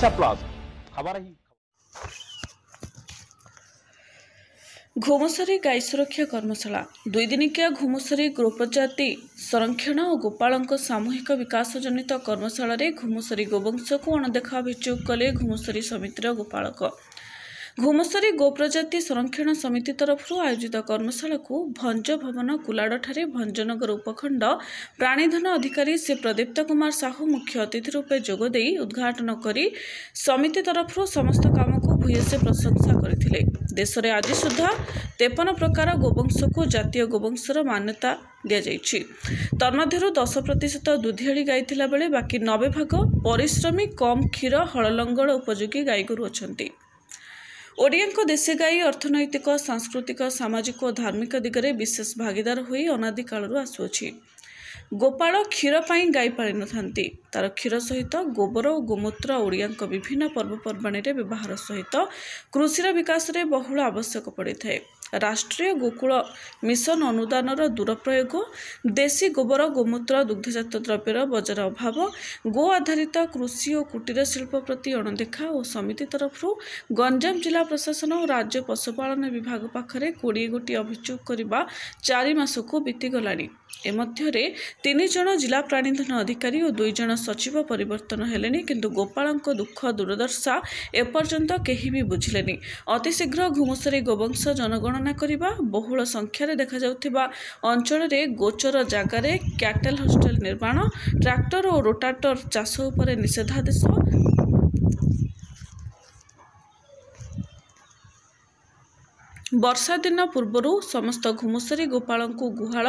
Odisha plus खबर ही ଘୁମସରୀ ଗାଈ ସୁରକ୍ଷା କର୍ମଶାଳା ଦୁଇ ଦିନିକିଆ ଘୁମସରୀ ଗୋପ୍ରଜାତି ସଂରକ୍ଷଣ ଓ ଗୋପାଳଙ୍କ ସାମୂହିକ ବିକାଶ ଜନିତ କର୍ମଶାଳାରେ ଘୁମସରୀ ଗୋବଂଶକୁ ଅଣଦେଖା ଅଭିଯୋଗ କଲେ ଘୁମସରୀ ସମିତିର ଗୋପାଳକ ଘୁମସରୀ ଗୋପ୍ରଜାତି ସଂରକ୍ଷଣ ସମିତି ତରଫରୁ ଆୟୋଜିତ କର୍ମଶାଳାକୁ ଭଞ୍ଜ ଭବନ କୁଲାଡଠାରେ ଭଞ୍ଜନଗର ଉପଖଣ୍ଡ ପ୍ରାଣୀଧନ ଅଧିକାରୀ ଶ୍ରୀ ପ୍ରଦୀପ୍ତ କୁମାର ସାହୁ ମୁଖ୍ୟ ଅତିଥି ରୂପେ ଯୋଗଦେଇ ଉଦ୍ଘାଟନ କରି ସମିତି ତରଫରୁ ସମସ୍ତ କାମକୁ ଭୂୟସୀ ପ୍ରଶଂସା କରିଥିଲେ। ଦେଶରେ ଆଜି ସୁଦ୍ଧା ତେପନ ପ୍ରକାର ଗୋବଂଶକୁ ଜାତୀୟ ଗୋବଂଶର ମାନ୍ୟତା ଦିଆଯାଇଛି। ତନ୍ମଧ୍ୟରୁ ଦଶ ପ୍ରତିଶତ ଦୁଧିଆଳି ଗାଈ ଥିଲାବେଳେ ବାକି ନବେ ଭାଗ ପରିଶ୍ରମୀ କମ୍ କ୍ଷୀର ହଳଲଙ୍ଗଳ ଉପଯୋଗୀ ଗାଈଗୋରୁ ଅଛନ୍ତି। ଓଡ଼ିଆଙ୍କ ଦେଶୀ ଗାଈ ଅର୍ଥନୈତିକ ସାଂସ୍କୃତିକ ସାମାଜିକ ଓ ଧାର୍ମିକ ଦିଗରେ ବିଶେଷ ଭାଗିଦାର ହୋଇ ଅନାଦି କାଳରୁ ଆସୁଅଛି। ଗୋପାଳ କ୍ଷୀର ପାଇଁ ଗାଈ ପାଳିନଥାନ୍ତି ତାର କ୍ଷୀର ସହିତ ଗୋବର ଓ ଗୋମୂତ୍ର ଓଡ଼ିଆଙ୍କ ବିଭିନ୍ନ ପର୍ବପର୍ବାଣୀରେ ବ୍ୟବହାର ସହିତ କୃଷିର ବିକାଶରେ ବହୁଳ ଆବଶ୍ୟକ ପଡ଼ିଥାଏ। ରାଷ୍ଟ୍ରୀୟ ଗୋକୁଳ ମିଶନ ଅନୁଦାନର ଦୂରପ୍ରୟୋଗ ଦେଶୀ ଗୋବର ଗୋମୂତ୍ର ଦୁଗ୍ଧଜାତ ଦ୍ରବ୍ୟର ବଜାର ଅଭାବ ଗୋ ଆଧାରିତ କୃଷି ଓ କୁଟୀର ଶିଳ୍ପ ପ୍ରତି ଅଣଦେଖା ଓ ସମିତି ତରଫରୁ ଗଞ୍ଜାମ ଜିଲ୍ଲା ପ୍ରଶାସନ ଓ ରାଜ୍ୟ ପଶୁପାଳନ ବିଭାଗ ପାଖରେ କୋଡ଼ିଏ ଗୋଟି ଅଭିଯୋଗ କରିବା ଚାରି ମାସକୁ ବିତିଗଲାଣି। ଏ ମଧ୍ୟରେ ତିନି ଜଣ ଜିଲ୍ଲା ପ୍ରାଣୀଧନ ଅଧିକାରୀ ଓ ଦୁଇ ଜଣ ସଚିବ ପରିବର୍ତ୍ତନ ହେଲେଣି କିନ୍ତୁ ଗୋପାଳଙ୍କ ଦୁଃଖ ଦୂରଦର୍ଶା ଏପର୍ଯ୍ୟନ୍ତ କେହି ବି ବୁଝିଲେନି ଅତିଶୀଘ୍ର ଘୁମୁସରୀ ଗୋବଂଶ ଜନଗଣନା କରିବା ବହୁଳ ସଂଖ୍ୟାରେ ଦେଖାଯାଉଥିବା ଅଞ୍ଚଳରେ ଗୋଚର ଜାଗାରେ କ୍ୟାଟେଲ ହଷ୍ଟେଲ ନିର୍ମାଣ ଟ୍ରାକ୍ଟର ଓ ରୋଟାଟର ଚାଷ ଉପରେ ନିଷେଧାଦେଶ ବର୍ଷା ଦିନ ପୂର୍ବରୁ ସମସ୍ତ ଘୁମୁସରୀ ଗୋପାଳଙ୍କୁ ଗୁହାଳ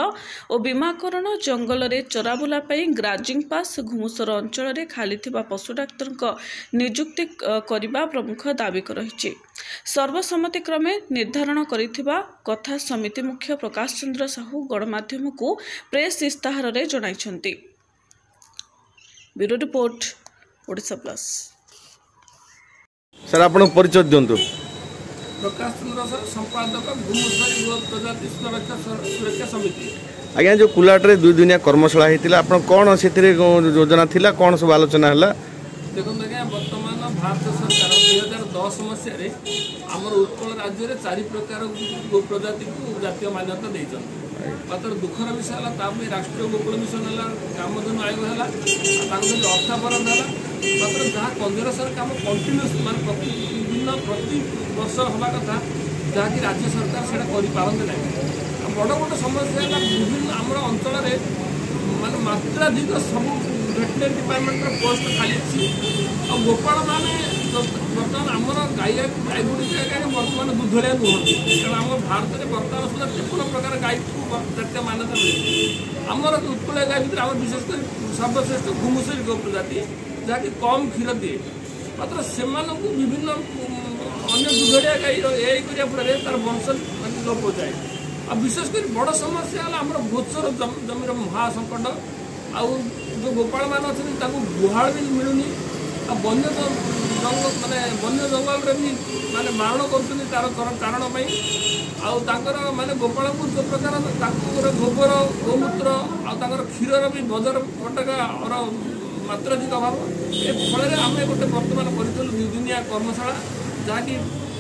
ଓ ବୀମାକରଣ ଜଙ୍ଗଲରେ ଚରାବୁଲା ପାଇଁ ଗ୍ରାଜିଂ ପାସ୍ ଘୁମୁସର ଅଞ୍ଚଳରେ ଖାଲି ଥିବା ପଶୁ ଡାକ୍ତରଙ୍କ ନିଯୁକ୍ତି କରିବା ପ୍ରମୁଖ ଦାବି ରହିଛି ସର୍ବସମ୍ମତିକ୍ରମେ ନିର୍ଦ୍ଧାରଣ କରିଥିବା କଥା ସମିତି ମୁଖ୍ୟ ପ୍ରକାଶ ଚନ୍ଦ୍ର ସାହୁ ଗଣମାଧ୍ୟମକୁ ପ୍ରେସ୍ ଇସ୍ତାହାରରେ ଜଣାଇଛନ୍ତି। Bureau report Odisha plus. Sir ଆପଣଙ୍କ ପରିଚୟ ଦିଅନ୍ତୁ। ପ୍ରକାଶ ଚନ୍ଦ୍ର ସମ୍ପାଦକ ପ୍ରଜାତି ସୁରକ୍ଷା ସୁରକ୍ଷା ସମିତି। ଆଜ୍ଞା ଯେଉଁ କୁଲାଟରେ ଦୁଇ ଦିନିଆ କର୍ମଶାଳା ହେଇଥିଲା ଆପଣ କ'ଣ ସେଥିରେ ଯୋଜନା ଥିଲା କ'ଣ ସବୁ ଆଲୋଚନା ହେଲା? ଦେଖନ୍ତୁ ଆଜ୍ଞା ବର୍ତ୍ତମାନ ଭାରତ ସରକାର ଦୁଇ ହଜାର ଦଶ ମସିହାରେ ଆମର ଉତ୍କଳ ରାଜ୍ୟରେ ଚାରି ପ୍ରକାର ପ୍ରଜାତିକୁ ଜାତୀୟ ମାନ୍ୟତା ଦେଇଛନ୍ତି। ମାତ୍ର ଦୁଃଖର ବିଷୟ ହେଲା ତା ପାଇଁ ରାଷ୍ଟ୍ରୀୟ ଗୋକୁଳ ମିଶନ ହେଲା କାମଧେନୁ ଆୟୋଗ ହେଲା ତାଙ୍କ ଯଦି ଅର୍ଥ ବରାଦ ହେଲା ମାତ୍ର ଯାହା କଂଗ୍ରେସର କାମ କଣ୍ଟିନ୍ୟୁସ୍ ମାନେ ପ୍ରତି ବିଭିନ୍ନ ପ୍ରତି ବର୍ଷ ହେବା କଥା ଯାହାକି ରାଜ୍ୟ ସରକାର ସେଇଟା କରିପାରନ୍ତି ନାହିଁ। ଆଉ ବଡ଼ ବଡ଼ ସମସ୍ୟା ହେଲା ବିଭିନ୍ନ ଆମର ଅଞ୍ଚଳରେ ମାନେ ମାତ୍ରାଧିକ ସବୁ ଭେଟେନାରୀ ଡିପାର୍ଟମେଣ୍ଟର ପୋଷ୍ଟ ଖାଲି ଅଛି। ଆଉ ଗୋପାଳ ମାନେ ବର୍ତ୍ତମାନ ଆମର ଗାଈ ଗାଈଗୁଡ଼ିକ ଆଜ୍ଞା ବର୍ତ୍ତମାନ ଦୁଧଳିଆ ନୁହନ୍ତି। କାରଣ ଆମ ଭାରତରେ ବର୍ତ୍ତମାନ ସୁଦ୍ଧା ତେପନ ପ୍ରକାର ଗାଈକୁ ଜାତୀୟ ମାନ୍ୟତା ମିଳିଛି। ଆମର ଉତ୍କଳୀୟ ଗାଈ ଭିତରେ ଆମର ବିଶେଷ କରି ସର୍ବଶ୍ରେଷ୍ଠ ଘୁମୁସରୀ ଗୋ ପ୍ରଜାତି ଯାହାକି କମ୍ କ୍ଷୀର ଦିଏ ମାତ୍ର ସେମାନଙ୍କୁ ବିଭିନ୍ନ ଉମ୍, ଅନ୍ୟ ଦୁଧଳିଆ ଗାଈର ଏଇ କରିବା ଫଳରେ ତାର ବଂଶ ମାନେ ଲୋପ ଯାଏ ଆଉ ବିଶେଷ କରି ବଡ଼ ସମସ୍ୟା ହେଲା ଆମର ଗୋଚର ଜମି- ଜମିର ମହାସଙ୍କଟ ଆଉ ଯେଉଁ ଗୋପାଳମାନେ ଅଛନ୍ତି ତାଙ୍କୁ ଗୁହାଳ ବି ମିଳୁନି ଆଉ ବନ୍ୟ ଜ- ଜଙ୍ଗ ମାନେ ବନ୍ୟ ଜଙ୍ଗଲରେ ବି ମାନେ ବାରଣ କରୁଛନ୍ତି ତାର କର- କାରଣ ପାଇଁ ଆଉ ତାଙ୍କର ମାନେ ଗୋପାଳଙ୍କୁ ଯେଉଁ ପ୍ରକାର ତାଙ୍କର ଗୋବର ଗୋମୂତ୍ର ଆଉ ତାଙ୍କର କ୍ଷୀରର ବି ବଜାର ପଟକାର ମାତ୍ରାଧିକ ଅଭାବ। ଏ ଫଳରେ ଆମେ ଗୋଟେ ବର୍ତ୍ତମାନ କରିଥିଲୁ ଦୁଇଦିନିଆ କର୍ମଶାଳା ଯାହାକି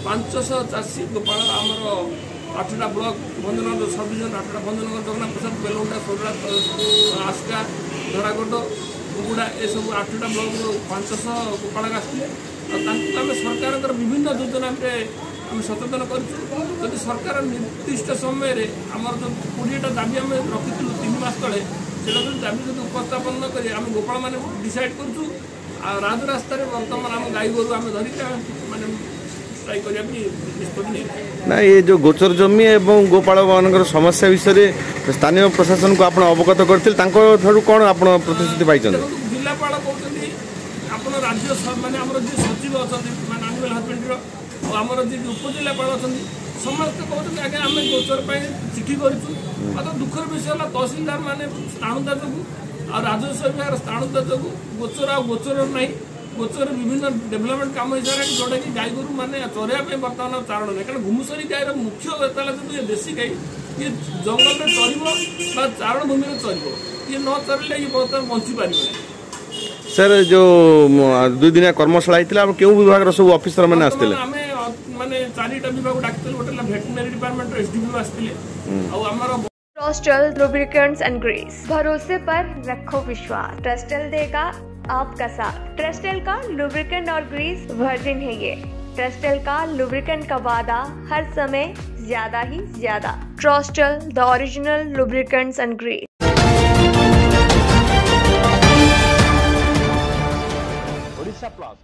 ପାଞ୍ଚଶହ ଚାଷୀ ଗୋପାଳ ଆମର ଆଠଟା ବ୍ଲକ ଭଞ୍ଜନଗର ସବ୍ ଡିଭିଜନ ଆଠଟା ଭଞ୍ଜନଗର ଜଗନ୍ନାଥ ପ୍ରସାଦ ବେଲୁଣ୍ଡା ସୋରଡ଼ା ଆସ୍କା ଧରାଗୋଟ କୁକୁଡ଼ା ଏସବୁ ଆଠଟା ବ୍ଲକରୁ ପାଞ୍ଚଶହ ଗୋପାଳକ ଆସିଥିଲେ। ଆଉ ତାଙ୍କୁ ଆମେ ସରକାରଙ୍କର ବିଭିନ୍ନ ଯୋଜନାରେ ଆମେ ସଚେତନ କରିଛୁ। ଯଦି ସରକାର ନିର୍ଦ୍ଦିଷ୍ଟ ସମୟରେ ଆମର ଯେଉଁ କୋଡ଼ିଏଟା ଦାବି ଆମେ ରଖିଥିଲୁ ତିନି ମାସ ତଳେ ସେଟା ଯଦି ଦାବି ଯଦି ଉପସ୍ଥାପନ ନ କରି ଆମେ ଗୋପାଳମାନେ ଡିସାଇଡ଼୍ କରୁଛୁ ଆଉ ରାଜରାସ୍ତାରେ ବର୍ତ୍ତମାନ ଆମ ଗାଈ ଗୋରୁ ଆମେ ଧରିକି ଆମେ ମାନେ ଟ୍ରାଇ କରିବା ପାଇଁ ନିଷ୍ପତ୍ତି ନେଇଛୁ ନା ଏ ଯେଉଁ ଗୋଚର ଜମି ଏବଂ ଗୋପାଳମାନଙ୍କର ସମସ୍ୟା ବିଷୟରେ ସ୍ଥାନୀୟ ପ୍ରଶାସନକୁ ଆପଣ ଅବଗତ କରିଥିଲେ ତାଙ୍କ ଠାରୁ କ'ଣ ଆପଣ ପ୍ରତିଶ୍ରୁତି ପାଇଛନ୍ତି ଦେଖନ୍ତୁ ଜିଲ୍ଲାପାଳ କହୁଛନ୍ତି ଆପଣ ରାଜ୍ୟ ସ- ମାନେ ଆମର ଯିଏ ସଚିବ ଅଛନ୍ତି ମାନେ ଆନିମାଲ ହଜବେଣ୍ଡର ଆଉ ଆମର ଯିଏ ଉପଜିଲ୍ଲାପାଳ ଅଛନ୍ତି ସମସ୍ତେ କହୁଛନ୍ତି ଆଜ୍ଞା ଆମେ ଗୋଚର ପାଇଁ ଚିଠି କରିଛୁ। ମାତ୍ର ଦୁଃଖର ବିଷୟ ହେଲା ତହସିଲଦାର ମାନେ ସ୍ଥାଣୁତା ଯୋଗୁଁ ଆଉ ରାଜସ୍ୱ ବିଭାଗର ସ୍ଥାଣୁତା ଯୋଗୁଁ ଗୋଚର ଆଉ ଗୋଚର ନାହିଁ। ଗୋଚରରେ ବିଭିନ୍ନ ଡେଭଲପମେଣ୍ଟ କାମ ହେଇସାରିଲାଣି ଯେଉଁଟାକି ଗାଈ ଗୋରୁ ମାନେ ଚରେଇବା ପାଇଁ ବର୍ତ୍ତମାନ ଆଉ ଚାରଣ ନାହିଁ। କାରଣ ଘୁମୁସରୀ ଗାଈର ମୁଖ୍ୟ କଥା ହେଲା ଯଦି ଏ ଦେଶୀ ଗାଈ। ଇଏ ଜଙ୍ଗଲରେ ଚରିବ ବା ଚାରଣ ଭୂମିରେ ଚରିବ। ଇଏ ନ ଚରିଲେ ଇଏ ବର୍ତ୍ତମାନ ବଞ୍ଚି ପାରିବ ନାହିଁ ସାର୍ ଯୋଉ ମ, ଦୁଇ ଦିନିଆ କର୍ମଶାଳା ହେଇଥିଲା ଆଉ କେଉଁ ବିଭାଗର ସବୁ ଅଫିସର ମାନେ ଆସିଥିଲେ? ବର୍ତ୍ତମାନ ଆମେ ଅ, ମାନେ ଚାରିଟା ବିଭାଗ ଡାକିଥିଲୁ ଗୋଟେ ହେଲା ଭେଟନାରୀ ଡିପାର୍ଟମେଣ୍ଟର ଏସଡିପିଓ ଆସିଥିଲେ ଆଉ ଆମର ट्रस्टल लुब्रिकेंट्स एंड ग्रीस भरोसे पर रखो विश्वास ट्रस्टल देगा आपका साथ ट्रस्टल का लुब्रिकेंट और ग्रीस वर्जिन है ये ट्रस्टल का लुब्रिकेंट का वादा हर समय ज्यादा ही ज्यादा ट्रस्टल the original lubricants and grease Odisha plus